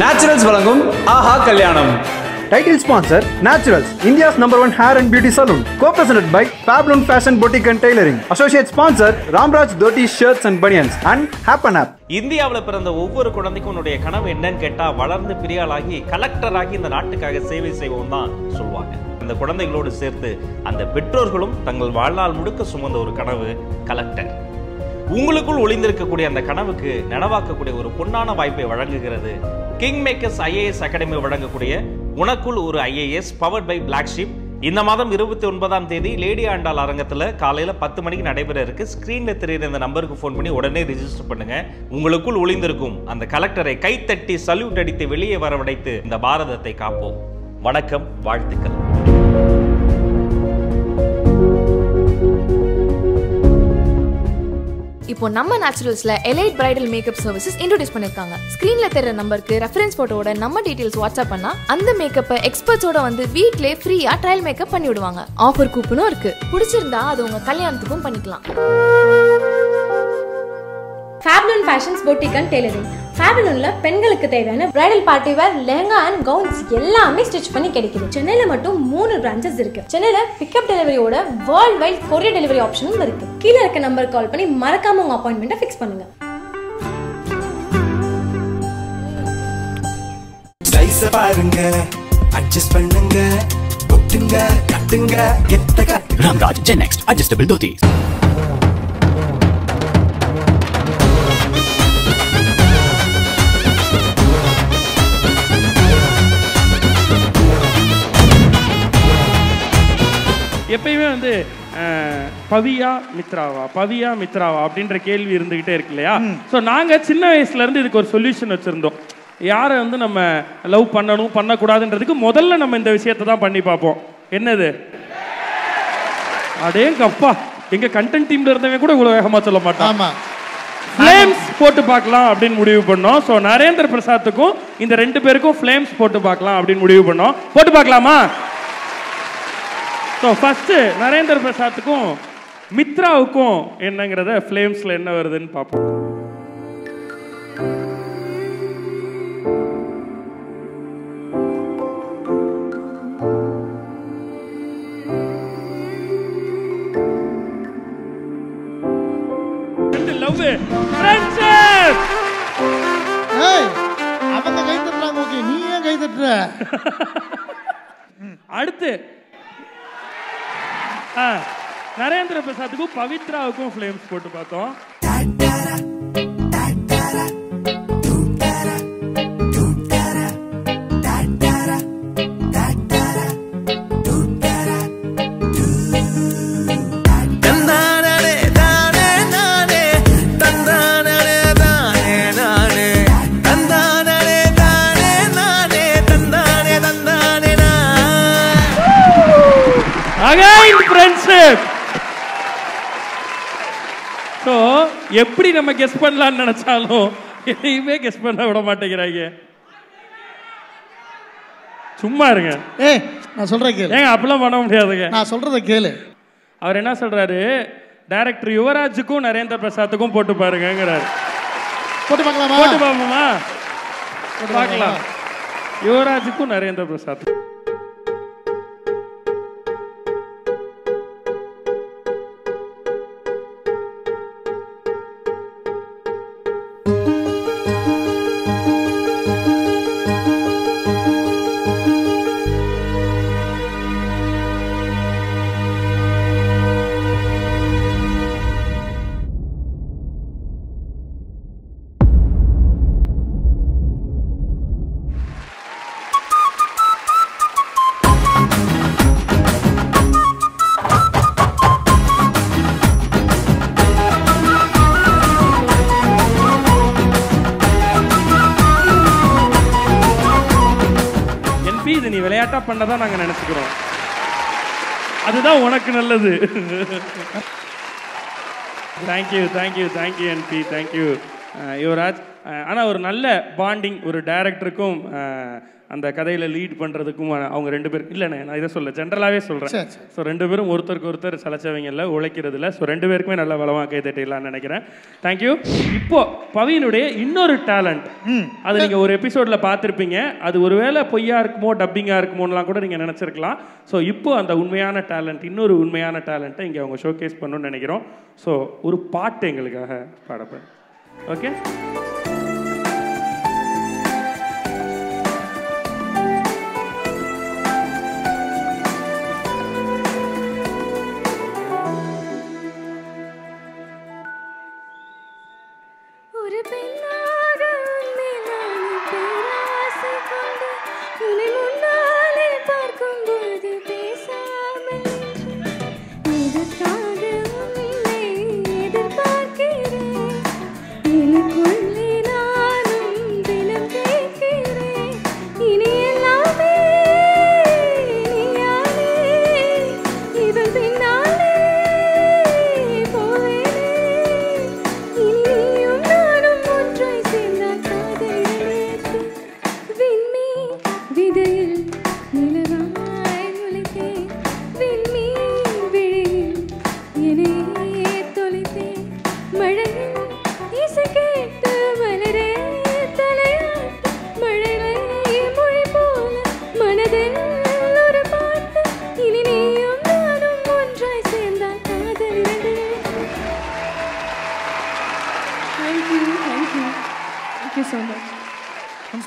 Naturals வழங்கும் ஆஹா கல்யாணம் Title sponsor Naturals, India's number one hair and beauty salon. Co-presented by Fablon Fashion Boutique and Tailoring. Associate sponsor Ramraj Dhoti Shirts and Bunions and Happen App. இந்தியாவில் பிறந்த ஒவ்வொரு குழந்தைக்கும் உன்னுடைய கனவு என்னன்னு கேட்டா வளர்ந்து பெரியாளாகி கலெக்டராகி இந்த நாட்டுக்காக சேவை செய்வோம் தான் சொல்லுவாங்க அந்த குழந்தைகளோடு சேர்த்து அந்த பெற்றோர்களும் தங்கள் வாழ்நாள் முழுக்க சுமந்த ஒரு கனவு கலெக்டர் உங்களுக்குள் ஒளிந்திருக்கக்கூடிய அந்த கனவுக்கு நனவாக்கக்கூடிய ஒரு பொன்னான வாய்ப்பை வழங்குகிறது கிங் மேக்கர்ஸ் ஐஏஎஸ் அகாடமி வழங்கக்கூடிய உனக்குள் ஒரு IAS powered by black sheep இந்த மாதம் இருபத்தி ஒன்பதாம் தேதி லேடி ஆண்டாள் அரங்கத்தில் காலையில் பத்து மணிக்கு நடைபெற இருக்கு. ஸ்க்ரீனில் தெரியுற இந்த நம்பருக்கு ஃபோன் பண்ணி உடனே ரிஜிஸ்டர் பண்ணுங்க. உங்களுக்குள் ஒளிந்திருக்கும் அந்த கலெக்டரை கைத்தட்டி சல்யூட் அடித்து வெளியே வரவழைத்து இந்த பாரதத்தை காப்போம். வணக்கம் வாழ்த்துக்கள். இப்போ நம்ம நேச்சுரல்ஸ்ல elite bridal makeup services introduce பண்ணிருக்காங்க. ஸ்கிரீன்ல தெரியற நம்பருக்கு ரெஃபரன்ஸ் போட்டோட நம்ம டீடைல்ஸ் வாட்ஸ்அப் பண்ணா அந்த மேக்கப்பை எக்ஸ்பர்ட்ஸோட வந்து வீட்லயே ஃப்ரீயா ட்ரையல் மேக்கப் பண்ணி விடுவாங்க ஆஃபர் கூப்பனும் இருக்கு. பிடிச்சிருந்தா அது உங்க கல்யாணத்துக்கும் பண்ணிக்கலாம். Fabloon fashions boutique and tailoring ஃபேப்லூன்ல பெண்களுக்கு தேவையான bridal party wear lehenga and gowns எல்லாமே ஸ்டிச் பண்ணி கிடைக்குது. சென்னையில மட்டும் மூணு பிரான்ச்சஸ் இருக்கு. சென்னையில பிக்கப் டெலிவரியோட வேர்ல்ட் வைட் கொரியர் டெலிவரி ஆப்ஷனும் இருக்கு. கீழே இருக்க நம்பர் கால் பண்ணி மறக்காம உங்க அப்பாயின்மெண்ட்டை ஃபிக்ஸ் பண்ணுங்க. பாருங்க. அட்ஜஸ்ட் பண்ணுங்க. ஒட்டுங்க கட்டுங்க எத்த கட்டு Ramraj Gen Next Adjustable Dhotis. எப்பயுமே வந்து பவியா மித்ராவா பவியா மித்ராவா அப்படின்ற கேள்வி இருந்துகிட்டே இருக்கு இல்லையா? ஸோ நாங்கள் சின்ன வயசுல இருந்து இதுக்கு ஒரு சொல்யூஷன் வச்சுருந்தோம். யாரை வந்து நம்ம லவ் பண்ணணும் பண்ணக்கூடாதுன்றதுக்கு முதல்ல நம்ம இந்த விஷயத்தை தான் பண்ணி பார்ப்போம். என்னது? அடேங்கப்பா எங்க கண்டென்ட் டீம்ல இருந்தவங்க கூட இவ்வளவு வேகமா சொல்ல மாட்டான். ஃப்ளேம்ஸ் போட்டு பார்க்கலாம் அப்படின்னு முடிவு பண்ணோம். ஸோ நரேந்திர பிரசாத்துக்கும் இந்த ரெண்டு பேருக்கும் ஃப்ளேம்ஸ் போட்டு பார்க்கலாம் அப்படின்னு முடிவு பண்ணோம். போட்டு பார்க்கலாமா? ஸோ ஃபர்ஸ்ட் நரேந்திர பிரசாத்துக்கும் மித்ராவுக்கும் என்னங்கிறத ஃப்ளேம்ஸ்ல என்ன வருதுன்னு பார்ப்போம். அவங்க கை தட்டுறாங்க ஓகே நீ ஏன் கை தட்டுற அடுத்து நரேந்திர பிரசாத்துக்கும் பவித்ராவுக்கும் ஃப்ளேம்ஸ் போட்டு பார்த்தோம். எப்படி நம்ம கெஸ் பண்ணலாம்னு நினைச்சாலும் எதையுமே கெஸ் பண்ண விட மாட்டேங்கிறாங்க சும்மா இருங்க. ஏய் நான் சொல்றேன் கேளு. ஏங்க அப்பெல்லாம் பண்ண முடியாதுங்க. நான் சொல்றத கேளு. அவர் என்ன சொல்றாரு? டைரக்டர் யுவராஜுக்கும் நரேந்திர பிரசாத்துக்கும் போட்டு பாருங்கங்கிறாரு. போட்டு பார்க்கலாமா? போட்டு பார்ப்போமா? பார்க்கலாம்? யுவராஜுக்கும் நரேந்திர பிரசாத் இது பண்ணதான் நாங்க நினைச்சுக்கிறோம். அதுதான் உனக்கு நல்லது. Thank you thank you thank you NB thank you Yuvraj ஆனால் ஒரு நல்ல பாண்டிங் ஒரு டைரக்டருக்கும் அந்த கதையில் லீட் பண்ணுறதுக்கும் அவங்க ரெண்டு பேரும் இல்லைண்ணே நான் இதை சொல்ல ஜென்ரலாகவே சொல்கிறேன். ஸோ ரெண்டு பேரும் ஒருத்தருக்கு ஒருத்தர் சலைச்சவங்க இல்லை உழைக்கிறதுல. ஸோ ரெண்டு பேருக்குமே நல்ல வளமாக கை தட்டிடலாம்னு நினைக்கிறேன். தேங்க்யூ இப்போ பவியினுடைய இன்னொரு டேலண்ட் அது நீங்கள் ஒரு எபிசோடில் பார்த்துருப்பீங்க. அது ஒருவேளை பொய்யா இருக்குமோ டப்பிங்காக இருக்குமோலாம் கூட நீங்கள் நினச்சிருக்கலாம். ஸோ இப்போ அந்த உண்மையான டேலண்ட் இன்னொரு உண்மையான டேலண்ட்டை இங்கே அவங்க ஷோகேஸ் பண்ணணும்னு நினைக்கிறோம். ஸோ ஒரு பாட்டு எங்களுக்காக பாடப்பேன் ஓகே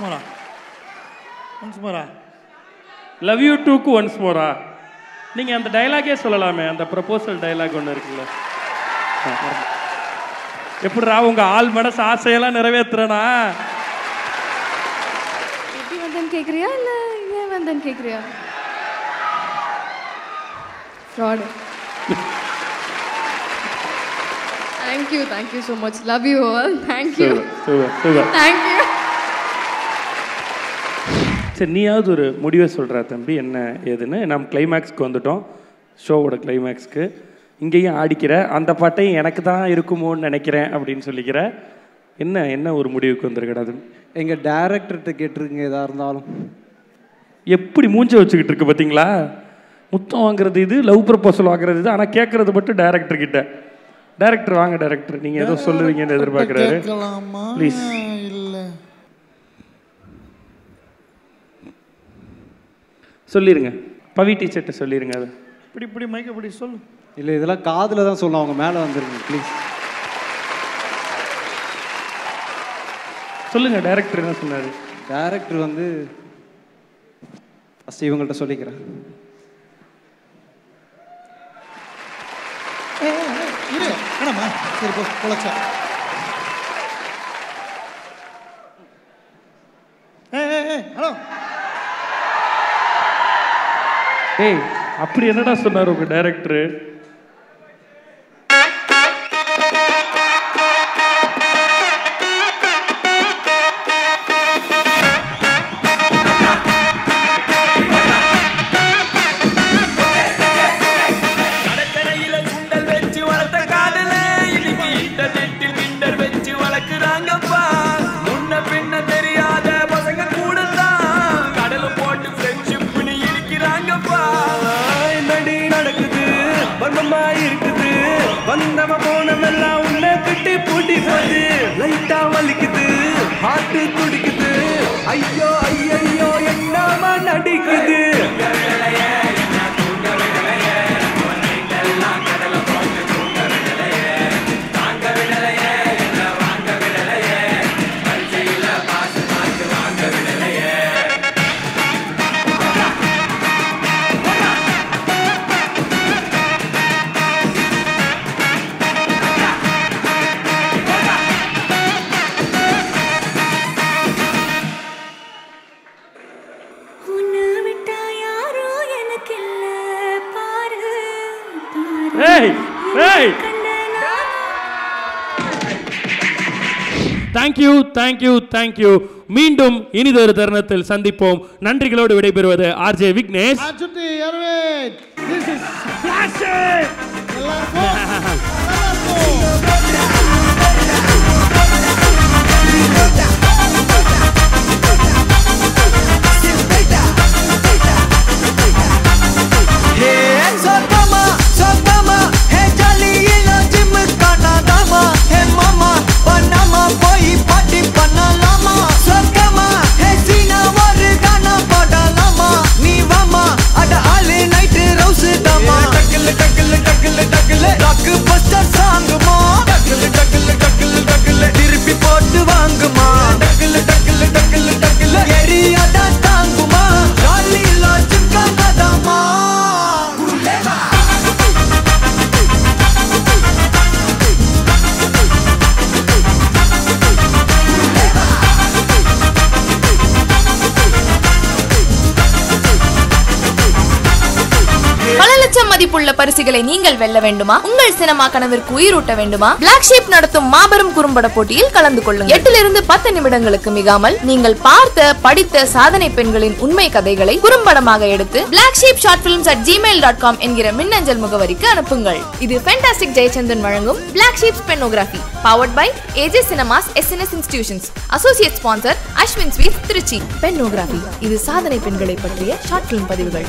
ஒன்ஸ் மோரா ஒன்ஸ் மோரா லவ் யூ டூக்கு ஒன்ஸ் மோரா நீங்கள் அந்த டைலாகே சொல்லலாமே. அந்த ப்ரப்போசல் டைலாக் ஒன்று இருக்குல்ல. எப்படிடா உங்க ஆள் மனசு ஆசையெல்லாம் நிறைவேத்துறனா? எப்படி வந்தேன்னு கேட்குறியா இல்லை ஏன் வந்தேன்னு கேட்குறியா fraud thank you thank you so much love you all thank you thank you சரி நீயாவது ஒரு முடிவை சொல்கிறா தம்பி என்ன ஏதுன்னு. நம்ம கிளைமேக்ஸ்க்கு வந்துட்டோம். ஷோவோட கிளைமேக்ஸ்க்கு இங்கேயும் ஆடிக்கிற அந்த பாட்டையும் எனக்கு தான் இருக்குமோன்னு நினைக்கிறேன் அப்படின்னு சொல்லிக்கிற. என்ன என்ன ஒரு முடிவுக்கு வந்திருக்கடா அது எங்கள் டேரக்டர்கிட்ட கேட்டிருக்கீங்க எதாக இருந்தாலும். எப்படி மூஞ்ச வச்சுக்கிட்டு இருக்கு பார்த்தீங்களா முத்தம் வாங்குறது இது லவ் ப்ரப்போசல் வாங்குறது இது ஆனால் கேட்கறது மட்டும் டேரக்டர் கிட்ட. டேரக்டர் வாங்க டேரக்டர் நீங்கள் ஏதோ சொல்லுவீங்கன்னு எதிர்பார்க்குறாரு. ப்ளீஸ் இல்ல சொல்லிடுங்க பவி டீச்சர்கிட்ட சொல்லிடுங்க அதை. இப்படி இப்படி மைக்க இப்படி சொல்லு. இல்லை இதெல்லாம் காதில் தான் சொல்லணும். அவங்க மேலே வந்துருங்க ப்ளீஸ் சொல்லுங்க டேரக்டர் என்ன சொன்னாரு? டேரக்டர் வந்து ஃபஸ்ட்டு இவங்கள்ட்ட சொல்லிக்கிறேன். இரு. வேணாமா சரி போ பொழைச்சா. ஹலோ. ஏய் அப்படி என்னடா சொன்னார் உங்க டைரக்டர் கடற்கரையில கட்டி பூட்டி போகுது லைட்டா வலிக்குது ஹார்ட் துடிக்குது. ஐயோ ஐயோ என்னமா நடிக்குது? தேங்க்யூ தேங்க்யூ தேங்க்யூ மீண்டும் இனிதொரு தருணத்தில் சந்திப்போம். நன்றிகளோடு விடைபெறுவது ஆர்ஜே விக்னேஷ். Yeah. மதிப்புள்ள பரிசுகளை நீங்கள் வெல்ல வேண்டுமா? உங்கள் சினிமா கனவிற்கு உயிரூட்ட வேண்டுமா? பிளாக் ஷீப் நடத்தும் மாபெரும் குறும்பட போட்டியில் கலந்து கொள்ளுங்கள். எட்டிலிருந்து பத்து நிமிடங்களுக்கு மிகாமல் நீங்கள் பார்த்த படித்த சாதனை பெண்களின் உண்மை கதைகளை குறும்படமாக எடுத்து black sheep short films at Gmail dot com என்கிற மின்னஞ்சல் முகவரிக்கு அனுப்புங்கள். இது ஃபென்டாஸ்டிக் ஜெயச்சந்திரன் வழங்கும் black sheep பெனோகிராஃபி powered by AJ cinemas SNS institutions associate sponsor Ashwin sweet Trichy பென்னோகிராஃபி இது சாதனை பெண்களை பற்றிய ஷார்ட் பிலிம் பதிவுகள்.